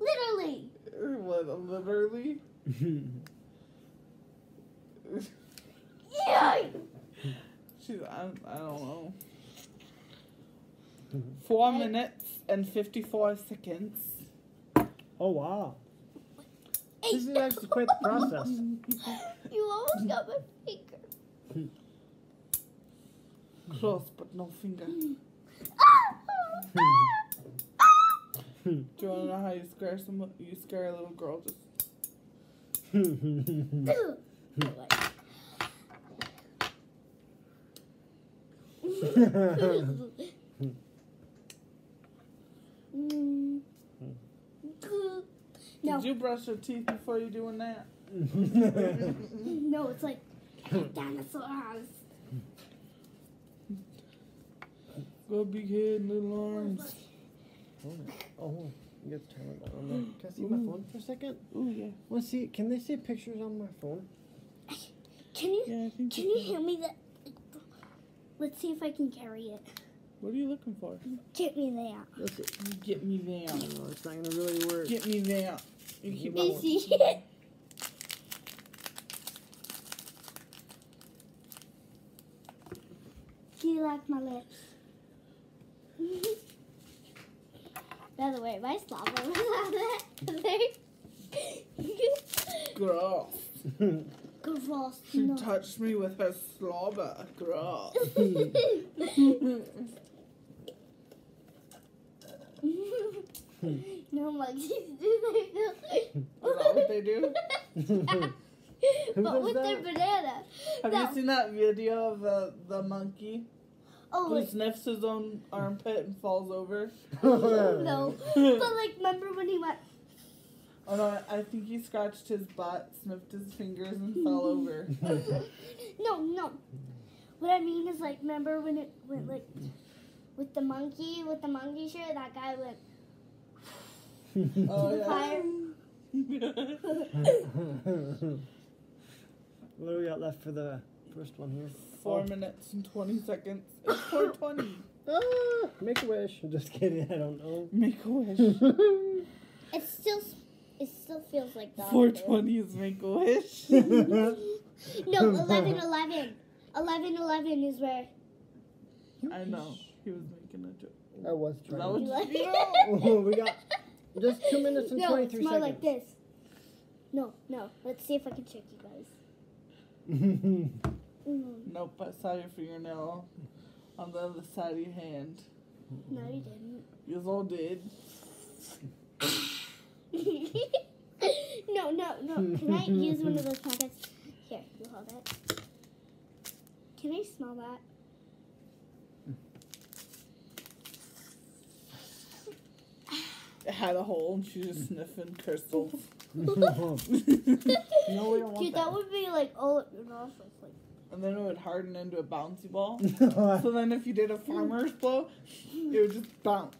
Speaker 3: Literally.
Speaker 1: Er, what? Literally.
Speaker 3: Yay!
Speaker 1: She's. I, I don't know. Four
Speaker 3: Hey.
Speaker 1: minutes and fifty-four seconds.
Speaker 2: oh wow. This is actually quite the process.
Speaker 3: You almost got my finger.
Speaker 1: Close, but no finger. Do you want to know how you scare some? You scare a little girl. Just
Speaker 3: Mm. No,
Speaker 1: did you brush your teeth before you doing that?
Speaker 3: no, it's like dinosaurs.
Speaker 1: Go big head, little arms.
Speaker 2: oh, you got to turn it on there. Can I see my phone for a second?
Speaker 1: Oh yeah.
Speaker 2: Want to see? Can they see pictures on my phone?
Speaker 3: Can you
Speaker 1: Yeah,
Speaker 3: can
Speaker 1: you
Speaker 3: you hand me that? Let's see if I can carry it.
Speaker 1: What are you looking for?
Speaker 3: Get me there.
Speaker 2: Let's see.
Speaker 1: Get me there.
Speaker 2: No, it's not gonna really work.
Speaker 1: Get me there. You keep
Speaker 2: Let me
Speaker 1: on.
Speaker 3: see. Do you like my lips? By the way, my slobber was on there.
Speaker 1: Girl.
Speaker 3: Gross.
Speaker 1: She
Speaker 3: No.
Speaker 1: touched me with her slobber. Girl.
Speaker 3: no monkeys do they
Speaker 1: Is that what they do?
Speaker 2: Who
Speaker 3: but
Speaker 2: does
Speaker 3: with their banana.
Speaker 1: Have
Speaker 3: No.
Speaker 1: you seen that video of the, the monkey
Speaker 3: Oh,
Speaker 1: who
Speaker 3: like,
Speaker 1: sniffs his own armpit and falls over?
Speaker 3: no. But like, remember when he went?
Speaker 1: Oh no, I think he scratched his butt, sniffed his fingers, and fell over.
Speaker 3: no, no. What I mean is like, remember when it went like with the monkey, with the monkey shirt, that guy went.
Speaker 1: Oh
Speaker 3: the fire.
Speaker 1: yeah.
Speaker 2: what do we got left for the first one here?
Speaker 1: Four
Speaker 2: Oh.
Speaker 1: minutes and twenty seconds. It's four twenty.
Speaker 2: Ah, make a wish. I'm Just kidding. I don't know.
Speaker 1: Make a wish.
Speaker 3: it's still, it still feels like dog
Speaker 1: Four
Speaker 3: food.
Speaker 1: twenty is make a wish.
Speaker 3: No, 11, 11. 11, 11 is where.
Speaker 1: I know. He was making a joke.
Speaker 2: I was trying.
Speaker 1: That
Speaker 2: trying.
Speaker 1: was-
Speaker 3: You like
Speaker 2: Oh, we got just two minutes and
Speaker 3: no, it's
Speaker 2: 23
Speaker 3: more
Speaker 2: seconds.
Speaker 3: like this. No, no. Let's see if I can trick you guys. Mm.
Speaker 1: Nope, I saw your fingernail on the other side of your hand.
Speaker 3: No, you didn't.
Speaker 1: You all did.
Speaker 3: no, no, no. Can I use one of those packets? Here, you hold it. Can I smell that?
Speaker 1: It had a hole and she was sniffing crystals.
Speaker 2: no, we don't want
Speaker 3: Dude, that would be like all up your nostrils. Like,
Speaker 1: and then it would harden into a bouncy ball. So then if you did a farmer's blow, it would just bounce.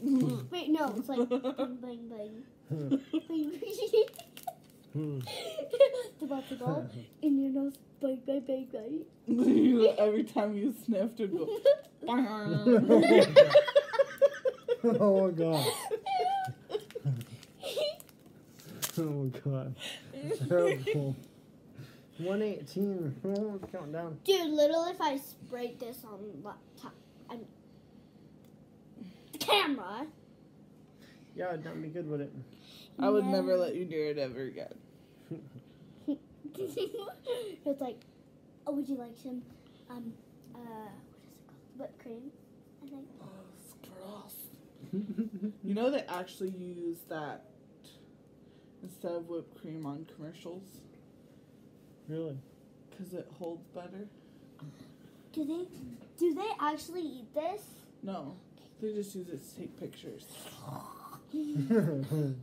Speaker 1: Hmm.
Speaker 3: wait, no, it's like bang, bang, bang. bang, bang. the bouncy ball in your nose, bang, bang, bang, bang.
Speaker 1: Every time you sniffed, it'd go.
Speaker 2: oh my god. Oh my god. Terrible. 118. Oh, counting down.
Speaker 3: Dude, little if I sprayed this on laptop, I'm the camera.
Speaker 2: Yeah, that'd be good with it.
Speaker 1: I would
Speaker 3: No.
Speaker 1: never let you do it ever again.
Speaker 3: it's like, oh, would you like some, um, uh, what is it called? Whipped cream. I think.
Speaker 1: Oh, it's gross. You know they actually use that instead of whipped cream on commercials
Speaker 2: really?
Speaker 1: because it holds better.
Speaker 3: Do they, do they actually eat this?
Speaker 1: No, they just use it to take pictures.
Speaker 2: Don't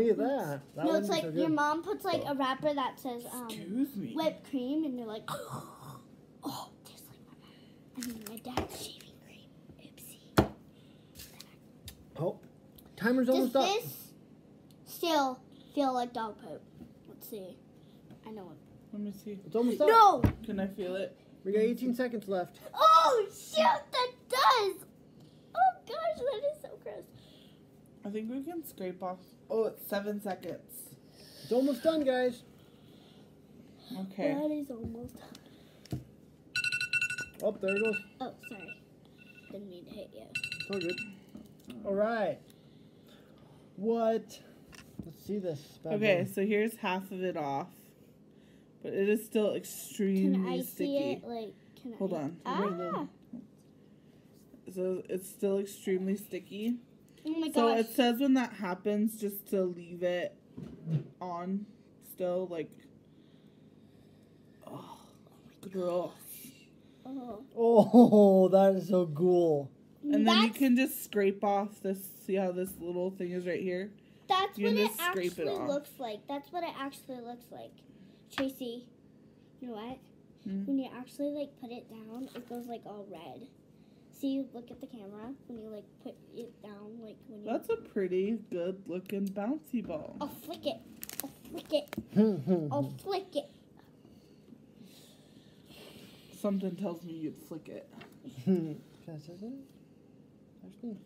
Speaker 2: eat that. that
Speaker 3: no, it's like
Speaker 2: so
Speaker 3: your mom puts like a wrapper that says um,
Speaker 1: me.
Speaker 3: whipped cream, and you're like, oh, tastes like my mom. I mean, my dad's shaving cream. Oopsie.
Speaker 2: Oh, timer's
Speaker 3: Does
Speaker 2: almost up.
Speaker 3: Does this still feel like dog poop? Let's see. I know it.
Speaker 1: Let me see.
Speaker 2: It's almost up.
Speaker 3: No!
Speaker 1: Can I feel it?
Speaker 2: We got 18 seconds left.
Speaker 3: Oh, shoot, that does! Oh, gosh, that is so gross.
Speaker 1: I think we can scrape off. Oh, it's seven seconds.
Speaker 2: It's almost done, guys.
Speaker 1: Okay.
Speaker 3: That is almost. Done.
Speaker 2: Oh, there it goes.
Speaker 3: Oh, sorry. Didn't mean to hit you.
Speaker 2: It's all good. All right. What? Let's see this. bad
Speaker 1: Okay,
Speaker 2: boy.
Speaker 1: so here's half of it off, but it is still extremely
Speaker 3: Can I
Speaker 1: sticky.
Speaker 3: see it? Like, can
Speaker 1: Hold
Speaker 3: I?
Speaker 1: on.
Speaker 3: Ah!
Speaker 1: So it's still extremely sticky.
Speaker 3: Oh my
Speaker 1: So it says when that happens, just to leave it on still, like. Oh, gross.
Speaker 3: Oh.
Speaker 2: Oh, that is so cool.
Speaker 1: And then you can just scrape off this. See how this little thing is right here?
Speaker 3: That's
Speaker 1: You
Speaker 3: what it
Speaker 1: just scrape it
Speaker 3: actually
Speaker 1: off.
Speaker 3: looks like. That's what it actually looks like. Tracy, you know what?
Speaker 1: Hmm?
Speaker 3: When you actually like put it down, it goes like all red. See, look at the camera. When you like put it down, like when you.
Speaker 1: That's a pretty good looking bouncy ball.
Speaker 3: I'll flick it. I'll flick it. I'll flick it.
Speaker 1: Something tells me you'd flick it.
Speaker 2: Can I say something? Actually,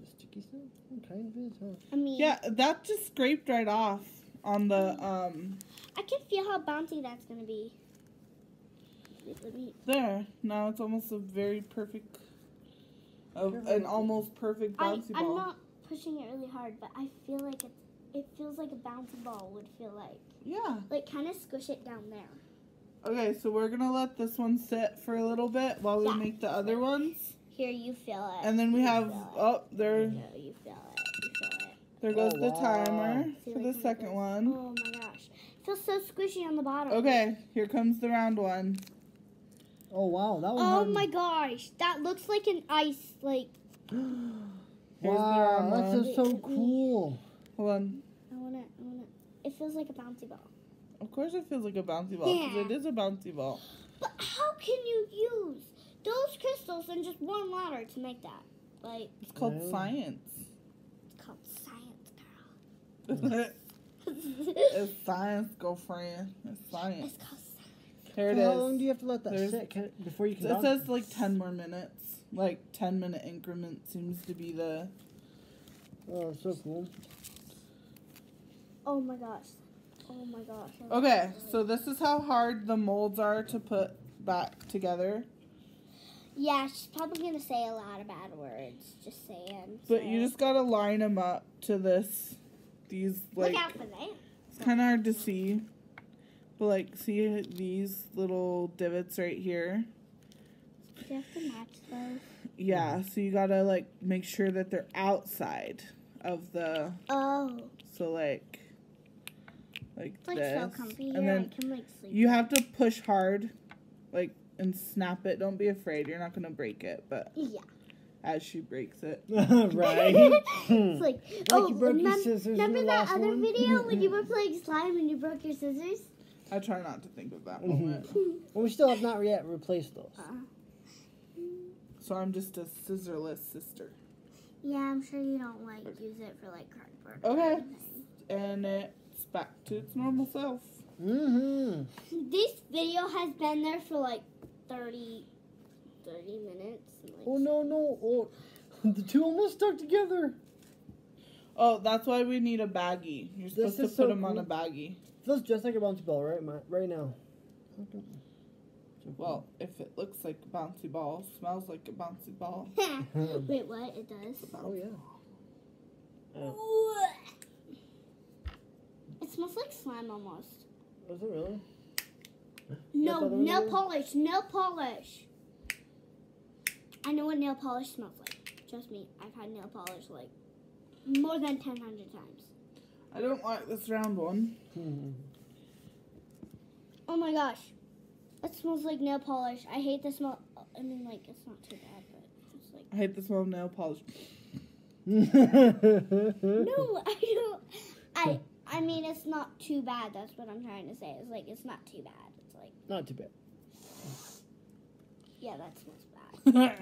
Speaker 2: the sticky stuff? Kind of is, huh?
Speaker 3: I mean,
Speaker 1: Yeah, that just scraped right off on the um
Speaker 3: I can feel how bouncy that's gonna be. Let me.
Speaker 1: there. Now it's almost a very perfect, a, an almost perfect
Speaker 3: I,
Speaker 1: ball.
Speaker 3: I'm not pushing it really hard, but I feel like it's. It feels like a bouncy ball would feel like.
Speaker 1: Yeah.
Speaker 3: Like, kind of squish it down there.
Speaker 1: Okay, so we're gonna let this one sit for a little bit while we
Speaker 3: Yeah.
Speaker 1: make the other ones,
Speaker 3: Here, you feel it.
Speaker 1: and then we
Speaker 3: You
Speaker 1: have oh there
Speaker 3: No, you feel it. You feel it.
Speaker 1: there goes
Speaker 2: Oh,
Speaker 1: the timer
Speaker 3: See,
Speaker 1: for the second
Speaker 3: goes-
Speaker 1: one.
Speaker 3: Oh my gosh. It feels so squishy on the bottom.
Speaker 1: Okay, here comes the round one.
Speaker 2: Oh, wow. That one
Speaker 3: Oh
Speaker 2: had-
Speaker 3: my gosh. That looks like an ice, like.
Speaker 2: Wow, that's just so cool.
Speaker 1: Hold on.
Speaker 3: I wanna, I wanna. It feels like a bouncy ball.
Speaker 1: Of course, it feels like a bouncy ball because
Speaker 3: Yeah.
Speaker 1: it is a bouncy ball.
Speaker 3: But how can you use those crystals and just one water to make that? Like,
Speaker 1: It's called
Speaker 2: Yeah.
Speaker 1: science.
Speaker 3: it's called science, girl.
Speaker 1: it's science, girlfriend. It's science.
Speaker 3: it's called science.
Speaker 1: Here it
Speaker 2: So How long do you have to let that
Speaker 1: There's-
Speaker 2: sit can, before you can
Speaker 1: It
Speaker 2: dunk?
Speaker 1: says like 10 more minutes. Like 10 minute increment seems to be the.
Speaker 2: Oh, so cool.
Speaker 3: Oh my gosh. Oh my gosh.
Speaker 1: Okay, so this is how hard the molds are to put back together.
Speaker 3: Yeah, she's probably gonna say a lot of bad words. Just saying.
Speaker 1: But
Speaker 3: so-
Speaker 1: you just gotta line them up to this. These, like.
Speaker 3: look out for that.
Speaker 1: It's kind of hard to see. But like, see these little divots right here?
Speaker 3: Do you have to match those?
Speaker 1: Yeah, so you gotta like make sure that they're outside of the.
Speaker 3: Oh,
Speaker 1: So like. Like
Speaker 3: it's like
Speaker 1: this.
Speaker 3: so comfy
Speaker 1: and then
Speaker 3: I can like sleep.
Speaker 1: you have to push hard, like, and snap it. Don't be afraid. You're not gonna break it, but.
Speaker 3: Yeah.
Speaker 1: as she breaks it.
Speaker 2: right.
Speaker 3: It's like,
Speaker 2: Like
Speaker 3: oh,
Speaker 2: you broke your
Speaker 3: remem-
Speaker 2: scissors in
Speaker 3: remember
Speaker 2: the
Speaker 3: that
Speaker 2: last
Speaker 3: other
Speaker 2: one?
Speaker 3: video when you were playing slime and you broke your scissors?
Speaker 1: I try not to think of that
Speaker 2: Mhm.
Speaker 1: moment.
Speaker 2: well, we still have not yet replaced those.
Speaker 3: Uh,
Speaker 1: So I'm just a scissorless sister.
Speaker 3: yeah, I'm sure you don't like use it for like cardboard.
Speaker 1: Okay.
Speaker 3: anything.
Speaker 1: And it's back to its normal self.
Speaker 2: Mm-hmm.
Speaker 3: This video has been there for like 30, 30 minutes. like,
Speaker 2: Oh no no! Oh, the two almost stuck together.
Speaker 1: Oh, that's why we need a baggie. You're
Speaker 2: This
Speaker 1: supposed to put
Speaker 2: so
Speaker 1: them on a baggie.
Speaker 2: Feels just like a bouncy ball right, my, right now.
Speaker 1: Well, if it looks like a bouncy ball, smells like a bouncy ball.
Speaker 3: Wait, what? It does?
Speaker 2: oh yeah.
Speaker 3: It smells like slime almost.
Speaker 2: Was it really?
Speaker 3: No,
Speaker 2: thought it was
Speaker 3: nail
Speaker 2: weird.
Speaker 3: polish, nail polish. I know what nail polish smells like. Trust me, I've had nail polish like more than 10 hundred times.
Speaker 1: I don't like this round one.
Speaker 2: Hmm.
Speaker 3: Oh my gosh. It smells like nail polish. I hate the smell. I mean, like, it's not too bad, but it's like.
Speaker 1: I hate the smell of nail polish.
Speaker 3: No, I don't. I. I mean, it's not too bad. That's what I'm trying to say. It's like it's not too bad. It's like
Speaker 2: Not too bad.
Speaker 3: yeah, that smells bad.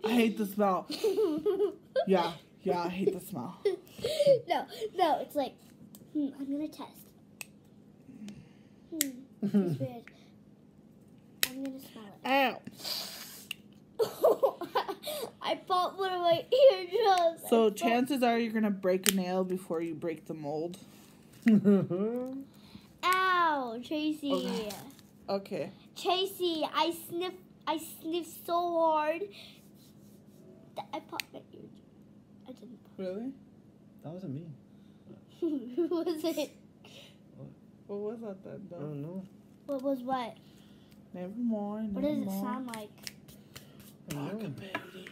Speaker 1: I hate the smell. Yeah, yeah, I hate the smell.
Speaker 3: no, no, it's like hmm, I'm gonna test. Hmm, it's weird. I'm gonna smell it.
Speaker 1: Ow.
Speaker 3: I popped one of my eardrums.
Speaker 1: So chances are you're gonna break a nail before you break the mold.
Speaker 3: Ow, Tracy.
Speaker 1: Okay. Okay.
Speaker 3: Tracy, I sniff. I sniffed so hard that I popped my eardrum. I didn't.
Speaker 1: Really?
Speaker 2: that wasn't me.
Speaker 3: Who was it?
Speaker 1: What was that then?
Speaker 2: I don't know.
Speaker 3: What was what?
Speaker 1: Never mind.
Speaker 3: What
Speaker 1: never
Speaker 3: does it
Speaker 1: mind.
Speaker 3: sound like?
Speaker 2: Like a
Speaker 1: baby.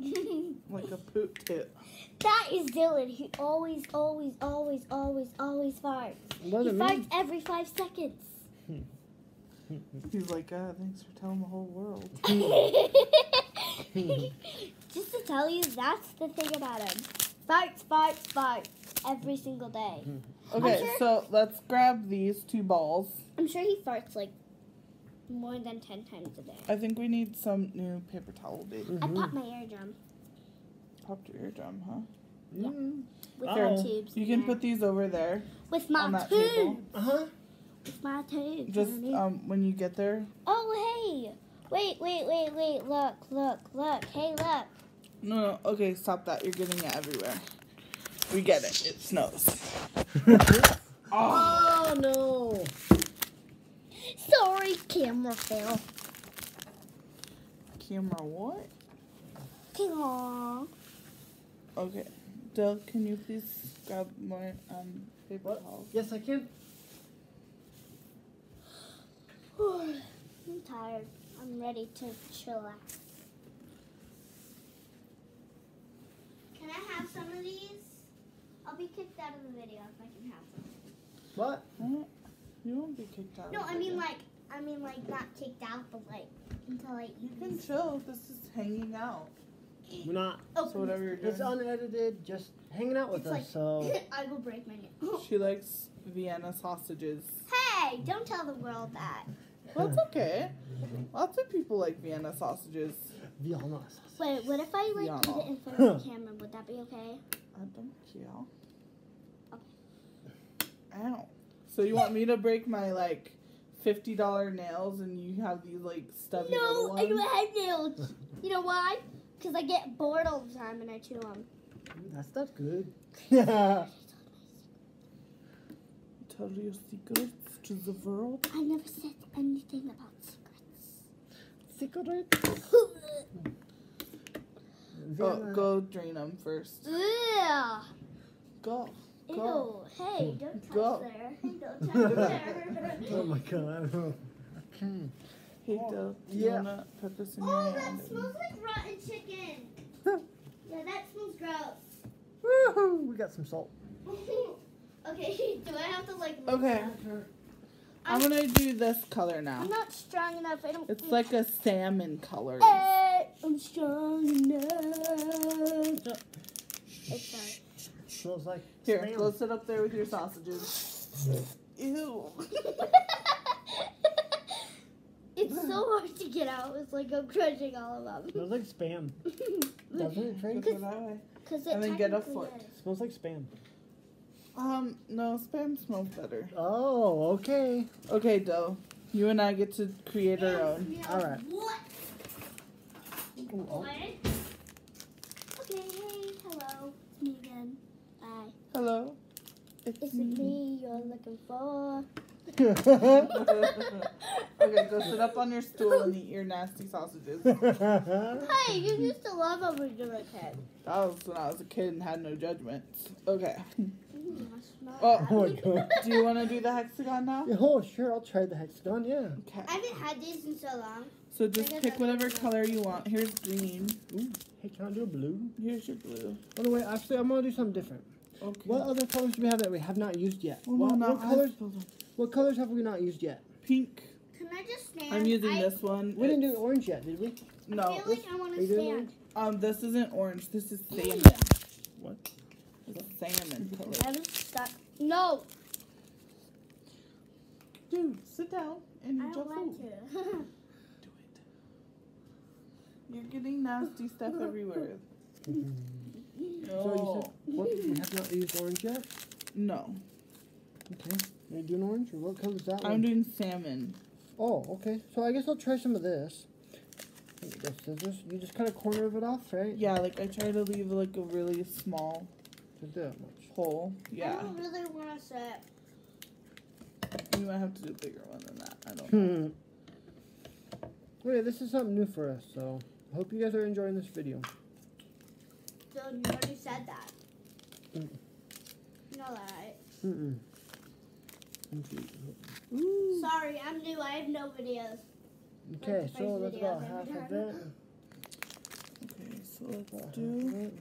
Speaker 1: Like a poop tip.
Speaker 3: that is Dylan. He always, always, always, always, always farts.
Speaker 2: It
Speaker 3: He
Speaker 2: wasn't me.
Speaker 3: farts every five seconds.
Speaker 1: He's like, ah, thanks for telling the whole world.
Speaker 3: Just to tell you, that's the thing about him. Farts, farts, farts every single day.
Speaker 1: Okay,
Speaker 3: sure-
Speaker 1: so let's grab these two balls.
Speaker 3: I'm sure he farts like more than 10 times a day.
Speaker 1: I think we need some new paper towel, baby.
Speaker 2: Mm-hmm.
Speaker 3: I popped my eardrum
Speaker 1: Popped your eardrum, huh?
Speaker 2: Mm.
Speaker 3: with
Speaker 2: Uh-oh.
Speaker 3: tubes.
Speaker 1: You can
Speaker 3: there.
Speaker 1: put these over there
Speaker 3: with my
Speaker 1: that
Speaker 3: tubes.
Speaker 1: table.
Speaker 2: Uh huh.
Speaker 3: With my tubes.
Speaker 1: Just um, when you get there.
Speaker 3: oh, hey. Wait, wait, wait, wait. Look, look, look. Hey, look.
Speaker 1: No, no, okay, stop that. You're getting it everywhere. We get it. It snows. Oh,
Speaker 2: oh no!
Speaker 3: Sorry, camera fail.
Speaker 1: camera, what?
Speaker 3: Camera.
Speaker 1: Okay, Dill, can you please grab more um paper
Speaker 2: What?
Speaker 1: towels?
Speaker 2: Yes, I can.
Speaker 3: I'm tired. I'm ready to chillax. Can I have some of these? I'll be kicked out of the video if I can have them.
Speaker 2: What?
Speaker 1: What? You won't be kicked out.
Speaker 3: No,
Speaker 1: of
Speaker 3: I mean
Speaker 1: it.
Speaker 3: like, I mean like not kicked out, but like until I
Speaker 1: You can
Speaker 3: these.
Speaker 1: chill. This is hanging out.
Speaker 2: We're not.
Speaker 3: Oh,
Speaker 1: So whatever you're doing.
Speaker 2: It's unedited, just hanging out with
Speaker 3: It's
Speaker 2: us.
Speaker 3: like-
Speaker 2: So
Speaker 3: I will break my nail.
Speaker 1: She likes Vienna sausages.
Speaker 3: Hey, don't tell the world that.
Speaker 1: That's okay. Lots of people like Vienna sausages.
Speaker 2: Vienna.
Speaker 3: Wait, what if I like
Speaker 1: Yeah.
Speaker 3: eat it in front of the camera? Would that be okay?
Speaker 1: I don't care. Ow. So you want me to break my like fifty dollar nails and you have these like stubby little
Speaker 3: No,
Speaker 1: ones?
Speaker 3: I don't have nails. You know why? Because I get bored all the time and I chew them.
Speaker 2: That's not good. Yeah.
Speaker 1: Tell your secrets to the world.
Speaker 3: I never said anything about secrets.
Speaker 2: Secret.
Speaker 1: Oh, go drain them first.
Speaker 3: Ugh.
Speaker 1: Go.
Speaker 3: Ew.
Speaker 1: Go.
Speaker 3: Hey, don't touch
Speaker 1: Go.
Speaker 3: there. Hey, don't touch there.
Speaker 2: Oh my god. Okay.
Speaker 1: Hey, oh, Del, do you
Speaker 2: Yeah.
Speaker 1: wanna put this in your
Speaker 3: oh, that smells like rotten chicken. yeah, that smells gross.
Speaker 2: Woohoo! We got some salt.
Speaker 3: okay, do I have to like look
Speaker 1: Okay.
Speaker 3: at her?
Speaker 1: I'm gonna do this color now.
Speaker 3: I'm not strong enough. I don't.
Speaker 1: It's like a salmon color.
Speaker 3: Eh, I'm strong enough. It's sorry.
Speaker 2: Smells like
Speaker 1: Here,
Speaker 2: spam.
Speaker 1: go sit up there with your sausages. Ew.
Speaker 3: it's so hard to get out. It's like I'm crunching all of them.
Speaker 2: It smells like spam. Doesn't it, Trey?
Speaker 1: That way.
Speaker 3: Cause it
Speaker 1: And then get a
Speaker 3: technically
Speaker 1: fork.
Speaker 2: Smells like spam.
Speaker 1: Um, no, spam smells better.
Speaker 2: Oh, okay.
Speaker 1: Okay, Doe. You and I get to create our own.
Speaker 2: All right.
Speaker 3: What?
Speaker 2: Ooh, oh.
Speaker 3: What? Okay, hey, hello. It's me again. Bye.
Speaker 1: Hello.
Speaker 3: Is it me you're looking for?
Speaker 1: okay, go sit up on your stool and eat your nasty sausages. That
Speaker 3: Hey, you used to love them when you were a kid.
Speaker 1: was when I was a kid and had no judgments. Okay.
Speaker 3: That's not
Speaker 1: Oh,
Speaker 2: oh my. God.
Speaker 1: Do you want to do the hexagon now?
Speaker 2: oh, sure. I'll try the hexagon. Yeah.
Speaker 1: Okay.
Speaker 3: I haven't had these in so long.
Speaker 1: So just pick whatever color you want. Here's green.
Speaker 2: Ooh. Hey, can I do a blue?
Speaker 1: Here's your blue.
Speaker 2: By the way, Actually, I'm gonna do something different.
Speaker 1: Okay.
Speaker 2: What other colors do we have that we have not used yet?
Speaker 1: Well,
Speaker 2: what,
Speaker 1: no, not
Speaker 2: what colors?
Speaker 1: colors.
Speaker 2: What colors have we not used yet?
Speaker 1: Pink.
Speaker 3: Can I just stand?
Speaker 1: I'm using
Speaker 3: I,
Speaker 1: this one.
Speaker 2: We didn't do orange yet, did we?
Speaker 3: I
Speaker 1: No.
Speaker 3: feel like I want
Speaker 2: Are
Speaker 3: to
Speaker 2: doing
Speaker 3: stand.
Speaker 1: Um, this isn't orange. This is salmon.
Speaker 2: What?
Speaker 1: It's salmon color.
Speaker 3: I was stuck. No,
Speaker 1: Dude, sit down and
Speaker 3: I
Speaker 1: eat your
Speaker 3: don't want
Speaker 1: food.
Speaker 3: to.
Speaker 1: Do it. You're getting nasty stuff everywhere.
Speaker 2: So you
Speaker 1: No.
Speaker 2: said what? We have not used orange yet.
Speaker 1: No.
Speaker 2: Okay. Are you doing orange or what color is that
Speaker 1: I'm
Speaker 2: one?
Speaker 1: doing salmon.
Speaker 2: Oh, okay. So I guess I'll try some of this. Let scissors. You just cut a corner of it off, right?
Speaker 1: Yeah, like I try to leave like a really small
Speaker 2: Just that much.
Speaker 1: hole.
Speaker 3: I don't really want to sit.
Speaker 1: You might have to do a bigger one than that. I don't know.
Speaker 2: Hmm. Okay, this is something new for us, so I hope you guys are enjoying this video.
Speaker 3: So you already said that.
Speaker 2: Mm.
Speaker 3: You know that, right?
Speaker 2: Mm-mm.
Speaker 1: Ooh.
Speaker 3: Sorry, I'm new. I have no videos.
Speaker 2: Okay, so
Speaker 3: first
Speaker 2: that's
Speaker 3: video
Speaker 2: about half of it.
Speaker 1: Okay, so let's
Speaker 2: About half
Speaker 1: do.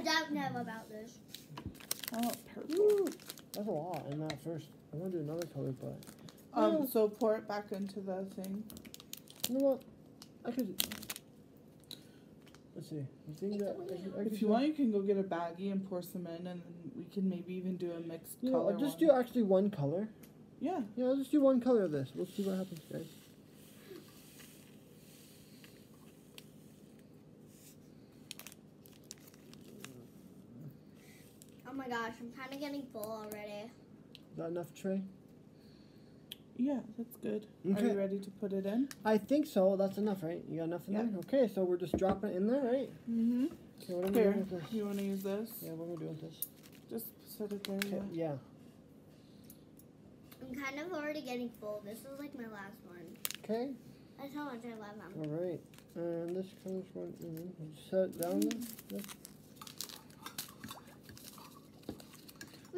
Speaker 2: Of it.
Speaker 3: I don't know about this.
Speaker 1: Oh, purple.
Speaker 2: Woo! That's a lot in that first. I want to do another color, but
Speaker 1: Um, so pour it back into the thing.
Speaker 2: you know what? I could. Let's see. You think that I could, I could
Speaker 1: If you
Speaker 2: do-
Speaker 1: want, you can go get a baggie and pour some in, and then we can maybe even do a mixed
Speaker 2: You know,
Speaker 1: color
Speaker 2: I'll just
Speaker 1: one.
Speaker 2: do actually one color.
Speaker 1: Yeah.
Speaker 2: Yeah, I'll just do one color of this. We'll see what happens, guys.
Speaker 3: Oh my gosh, I'm kind of getting full already.
Speaker 2: Is that enough, Trey?
Speaker 1: Yeah, that's good. Are you ready to put it in?
Speaker 2: I think so. That's enough, right? You got enough in
Speaker 1: Yeah.
Speaker 2: there? Okay, so we're just dropping it in there, right?
Speaker 1: Mm-hmm.
Speaker 2: Okay, what am
Speaker 1: Here,
Speaker 2: doing with this?
Speaker 1: you want to use this?
Speaker 2: Yeah, what am I doing with this?
Speaker 1: Just set it there.
Speaker 2: Okay,
Speaker 1: Yeah.
Speaker 2: yeah.
Speaker 3: I'm kind of already getting full. This is like my last one.
Speaker 2: Okay,
Speaker 3: That's how much I love them.
Speaker 2: all right. And this color's going in. Just set it down there.
Speaker 3: We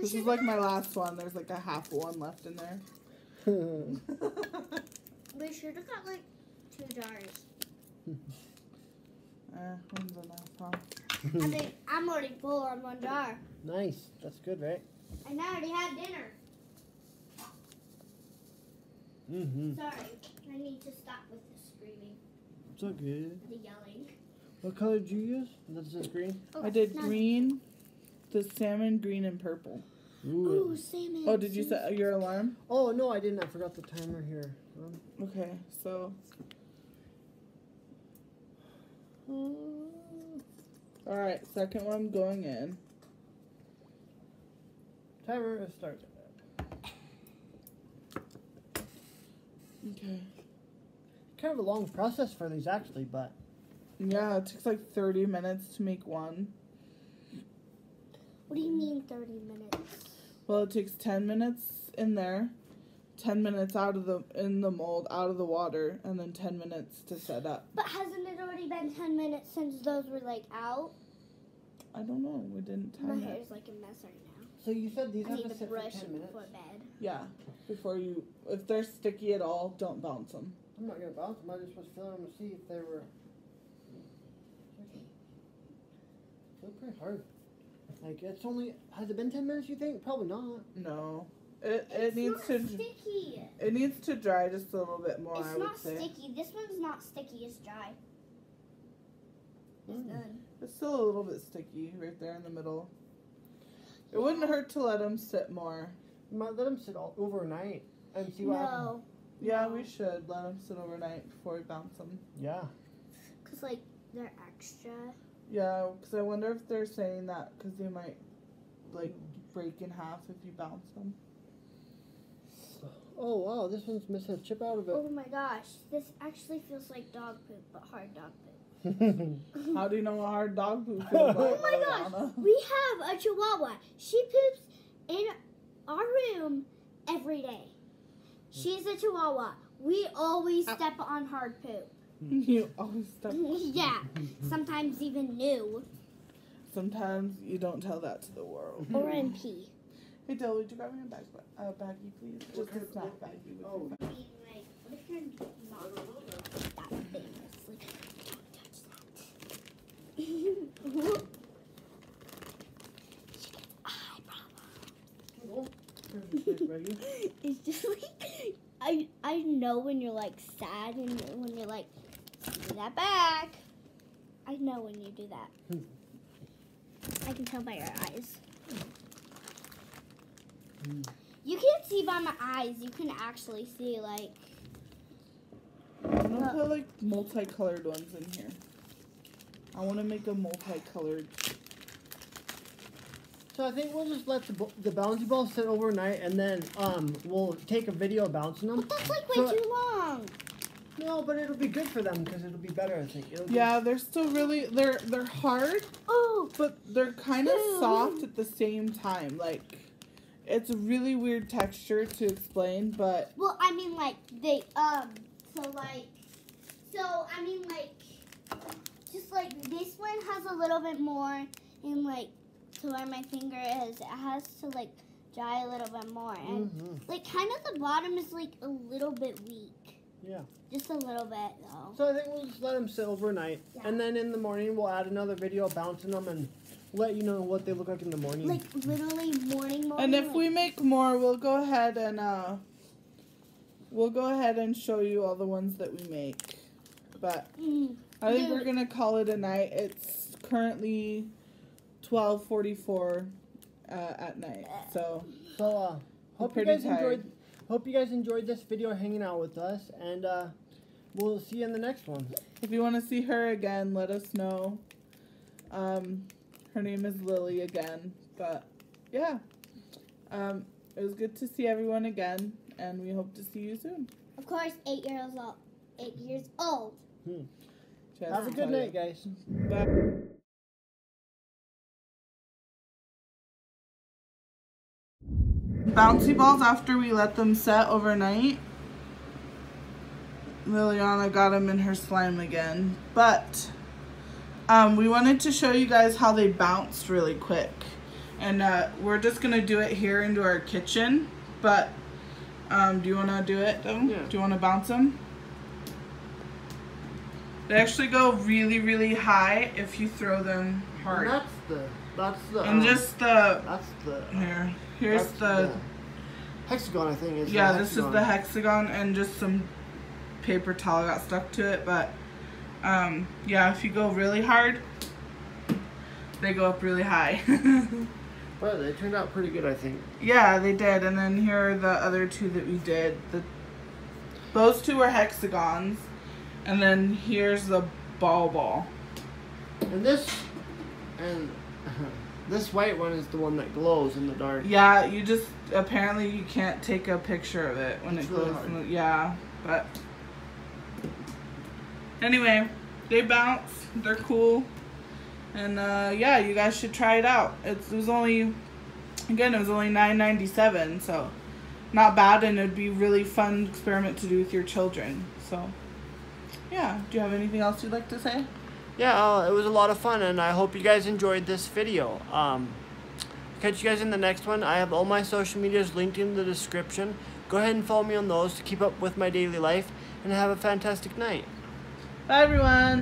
Speaker 1: This is like my last one. There's like a half one left in there.
Speaker 3: we should have got like two jars.
Speaker 1: eh, one's enough, huh?
Speaker 3: I mean, I'm already full on one jar.
Speaker 2: nice. That's good, right?
Speaker 3: And I already had dinner.
Speaker 2: Mm-hmm.
Speaker 3: Sorry, I need to stop with the screaming,
Speaker 2: It's all good.
Speaker 3: the yelling.
Speaker 2: What color did you use? That's just green?
Speaker 3: Oh,
Speaker 1: I did
Speaker 3: no.
Speaker 1: green, the salmon, green, and purple.
Speaker 3: Ooh, salmon.
Speaker 1: Oh, did you set your alarm?
Speaker 2: Oh, no, I didn't. I forgot the timer here. Um,
Speaker 1: Okay, so. All right, second one going in.
Speaker 2: timer is started.
Speaker 1: Okay.
Speaker 2: Kind of a long process for these, actually, but
Speaker 1: Yeah, it takes like 30 minutes to make one.
Speaker 3: What do you mean 30 minutes?
Speaker 1: Well, it takes 10 minutes in there, 10 minutes out of the in the mold, out of the water, and then 10 minutes to set up.
Speaker 3: But hasn't it already been 10 minutes since those were like out?
Speaker 1: I don't know. We didn't
Speaker 3: My
Speaker 1: time it.
Speaker 3: hair's like a mess right now.
Speaker 2: So you said these
Speaker 3: I
Speaker 2: have
Speaker 3: need
Speaker 2: to
Speaker 3: to
Speaker 2: sit for 10 minutes?
Speaker 3: before bed.
Speaker 1: Yeah, before you if they're sticky at all, don't bounce them.
Speaker 2: I'm not gonna bounce them. I just was feeling them to see if they were. Feel pretty hard. Like it's only has it been ten minutes? You think? Probably not.
Speaker 1: No. It, it
Speaker 3: It's
Speaker 1: needs
Speaker 3: not
Speaker 1: to
Speaker 3: sticky.
Speaker 1: it needs to dry just a little bit more.
Speaker 3: It's
Speaker 1: I would
Speaker 3: not
Speaker 1: say
Speaker 3: sticky. This one's not sticky. It's dry. It's
Speaker 2: Mm.
Speaker 3: done.
Speaker 1: it's still a little bit sticky right there in the middle. It wouldn't hurt to let them sit more.
Speaker 2: You might let them sit all overnight and see what happens.
Speaker 3: No,
Speaker 1: Yeah,
Speaker 3: No.
Speaker 1: we should let them sit overnight before we bounce them.
Speaker 2: Yeah.
Speaker 3: cause like they're extra.
Speaker 1: Yeah, because I wonder if they're saying that because they might like break in half if you bounce them.
Speaker 2: Oh wow, this one's missing a chip out of it.
Speaker 3: Oh my gosh, this actually feels like dog poop, but hard dog poop.
Speaker 1: How do you know what hard dog poop feels like?
Speaker 3: Oh my gosh, we have a Chihuahua. She poops in our room every day. She's a Chihuahua. We always step on hard poop.
Speaker 1: you always stuff.
Speaker 3: yeah, sometimes even new
Speaker 1: Sometimes you don't tell that to the world.
Speaker 3: or MP.
Speaker 1: Hey, Dill, would you grab me a bag, uh, baggie, please? Just a snack baggie. would
Speaker 2: Oh.
Speaker 1: be
Speaker 3: I
Speaker 1: fine.
Speaker 3: mean, like, what if you're not that famous? Like, don't touch that. she gets eye problem. it's just like I I know when you're like sad and when you're like give that back. I know when you do that. I can tell by your eyes.
Speaker 2: Hmm.
Speaker 3: You can't see by my eyes. You can actually see like
Speaker 1: I'm gonna put like multicolored ones in here. I want to make a multicolored.
Speaker 2: So I think we'll just let the, the bouncy balls sit overnight, and then um we'll take a video of bouncing them.
Speaker 3: But that's like way
Speaker 2: So-
Speaker 3: too long.
Speaker 2: No, but it'll be good for them because it'll be better. I think. It'll be-
Speaker 1: Yeah, they're still really they're they're hard,
Speaker 3: Oh,
Speaker 1: but they're kind of
Speaker 3: Ew.
Speaker 1: soft at the same time. Like it's a really weird texture to explain, but
Speaker 3: well, I mean like they um so like so I mean like just like this one has a little bit more and like to where my finger is, it has to like dry a little bit more and
Speaker 2: Mhm.
Speaker 3: like kind of the bottom is like a little bit weak.
Speaker 2: Yeah.
Speaker 3: Just a little bit though.
Speaker 2: So I think we'll just let them sit overnight,
Speaker 3: Yeah.
Speaker 2: and then in the morning we'll add another video bouncing them and let you know what they look like in the morning.
Speaker 3: Like literally morning morning.
Speaker 1: and if
Speaker 3: like,
Speaker 1: we make more, we'll go ahead and uh we'll go ahead and show you all the ones that we make. But
Speaker 3: Mm,
Speaker 1: I think
Speaker 3: Dude.
Speaker 1: we're gonna call it a night. It's currently twelve forty four uh, at night. So
Speaker 2: so uh, hope you guys
Speaker 1: tired.
Speaker 2: enjoyed. Hope you guys enjoyed this video, hanging out with us, and uh, we'll see you in the next one.
Speaker 1: if you want to see her again, let us know. Um, her name is Lily again. But yeah, um, it was good to see everyone again, and we hope to see you soon.
Speaker 3: of course, eight years old. Eight years old.
Speaker 1: She has
Speaker 2: Have a good
Speaker 1: tell you.
Speaker 2: night, guys.
Speaker 1: Bye. Bouncy balls after we let them set overnight. Liliana got them in her slime again. But um, we wanted to show you guys how they bounced really quick. And uh, we're just going to do it here into our kitchen. But um, do you want to do it though?
Speaker 2: Yeah.
Speaker 1: Do you want to bounce them? They actually go really, really high if you throw them
Speaker 2: And that's the that's the
Speaker 1: And
Speaker 2: um,
Speaker 1: just the
Speaker 2: that's the
Speaker 1: here. Here's
Speaker 2: that's
Speaker 1: the
Speaker 2: hexagon. I think is the
Speaker 1: yeah. This is the hexagon and just some paper towel got stuck to it. But um, yeah, if you go really hard, they go up really high.
Speaker 2: But they turned out pretty good, I think.
Speaker 1: yeah, they did. And then here are the other two that we did. The those two are hexagons, and then here's the ball ball.
Speaker 2: And this and this white one is the one that glows in the dark.
Speaker 1: Yeah, you just apparently you can't take a picture of it when
Speaker 2: It's
Speaker 1: it
Speaker 2: really
Speaker 1: in the- yeah, but anyway, they bounce. They're cool, and uh, yeah, you guys should try it out. It's, it was only again, it was only nine ninety seven, so not bad, and it'd be really fun experiment to do with your children. So yeah, do you have anything else you'd like to say?
Speaker 2: Yeah, uh, it was a lot of fun, and I hope you guys enjoyed this video. Um, catch you guys in the next one. I have all my social medias linked in the description. Go ahead and follow me on those to keep up with my daily life, and have a fantastic night.
Speaker 1: Bye, everyone.